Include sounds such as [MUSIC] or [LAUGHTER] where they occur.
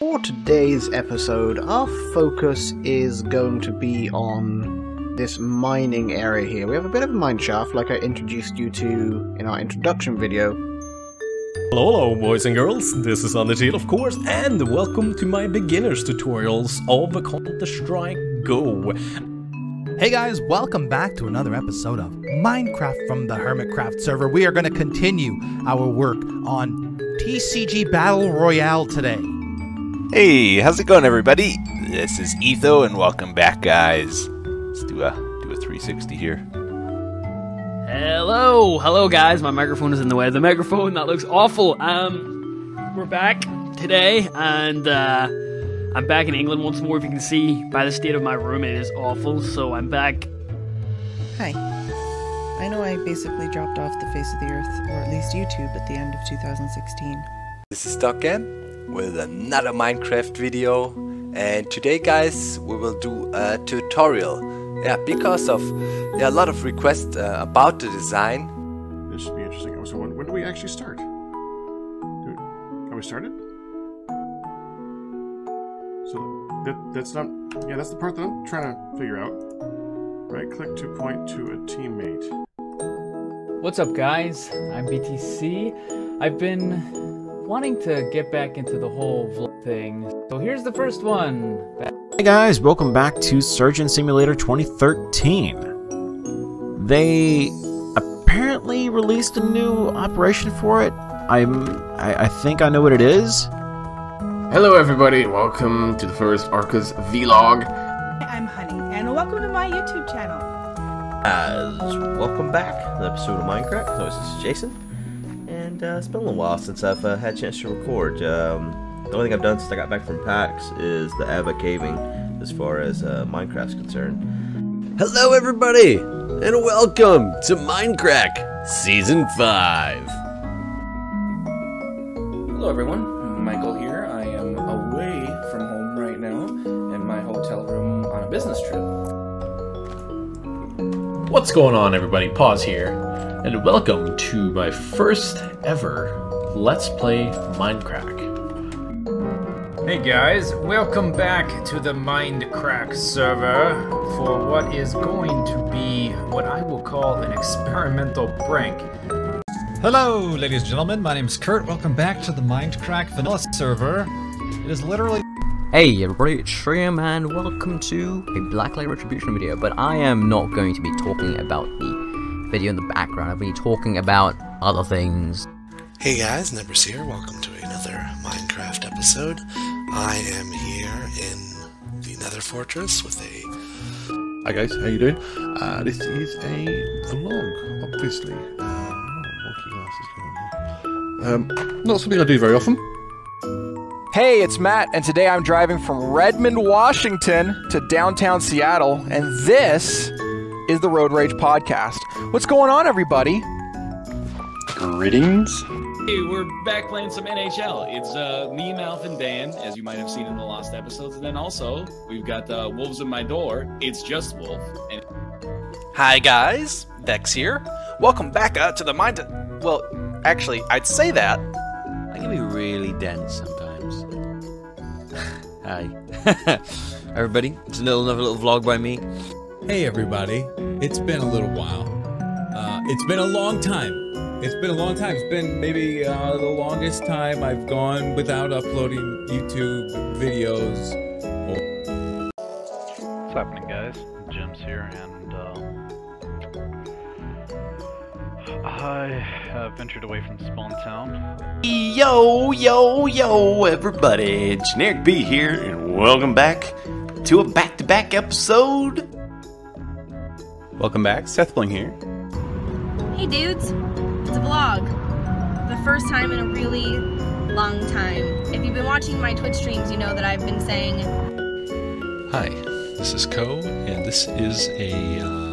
For today's episode, our focus is going to be on this mining area here. We have a bit of a mine shaft, like I introduced you to in our introduction video. Hello, hello, boys and girls. This is AnderZEL, of course, and welcome to my beginner's tutorials of Counter-Strike Go. Hey guys, welcome back to another episode of Minecraft from the Hermitcraft server. We are going to continue our work on TCG Battle Royale today. Hey, how's it going, everybody? This is Etho, and welcome back, guys. Let's do a do a 360 here. Hello, hello, guys. My microphone is in the way of the microphone. That looks awful. Um, we're back today, and uh, I'm back in England once more. If you can see by the state of my room, it is awful. So I'm back. Hi. I know I basically dropped off the face of the earth, or at least YouTube, at the end of 2016. This is Doc Stockgan with another Minecraft video, and today, guys, we will do a tutorial. Yeah, because of yeah, a lot of requests uh, about the design. This should be interesting. So when, when do we actually start? Do, are we started? So that that's not yeah that's the part that I'm trying to figure out. Right click to point to a teammate. What's up, guys? I'm BTC. I've been wanting to get back into the whole vlog thing, so here's the first one. Hey guys, welcome back to Surgeon Simulator 2013. They apparently released a new operation for it. I'm, I, I think I know what it is. Hello everybody, welcome to the first Arkas vlog. I'm Honey, and welcome to my YouTube channel. As welcome back to the episode of Minecraft. So this is Jason, and uh, it's been a little while since I've uh, had a chance to record. Um, the only thing I've done since I got back from PAX is the Ava caving, as far as uh, Minecraft's concerned. Hello everybody, and welcome to Minecraft Season 5. Hello everyone, Michael here. I am away from home right now in my hotel room on a business trip. What's going on, everybody? Pause here, and welcome to my first ever Let's Play Minecraft. Hey guys, welcome back to the Mindcrack server for what is going to be what I will call an experimental prank. Hello, ladies and gentlemen, my name is Kurt. Welcome back to the Mindcrack Vanilla server. It is literally. Hey everybody, it's Shreeyam and welcome to a Blacklight Retribution video, but I am not going to be talking about the video in the background, I'll be talking about other things. Hey guys, Nebris here, welcome to another Minecraft episode. I am here in the Nether Fortress with a... Hi guys, how you doing? Uh, this is a vlog, obviously. Uh, um, not something I do very often. Hey, it's Matt, and today I'm driving from Redmond, Washington to downtown Seattle, and this is the Road Rage Podcast. What's going on, everybody? Greetings. Hey, we're back playing some NHL. It's uh, me, Malf, and Dan, as you might have seen in the last episodes. And then also, we've got uh, Wolves in My Door. It's just Wolf. And Hi guys, Vechs here. Welcome back uh, to the Mind. Well, actually, I'd say that. I can be really dense sometimes. [LAUGHS] Hi. [LAUGHS] everybody, it's another, another little vlog by me. Hey everybody, it's been a little while. Uh, it's been a long time. It's been a long time. It's been maybe uh, the longest time I've gone without uploading YouTube videos. What's happening, guys? Jim's here, and uh, I have ventured away from Spawn Town. Yo, yo, yo, everybody. GenerikB here, and welcome back to a back to back episode. Welcome back, Seth Bling here. Hey, dudes. It's a vlog. The first time in a really long time. If you've been watching my Twitch streams, you know that I've been saying. Hi, this is Co, and this is a. Uh,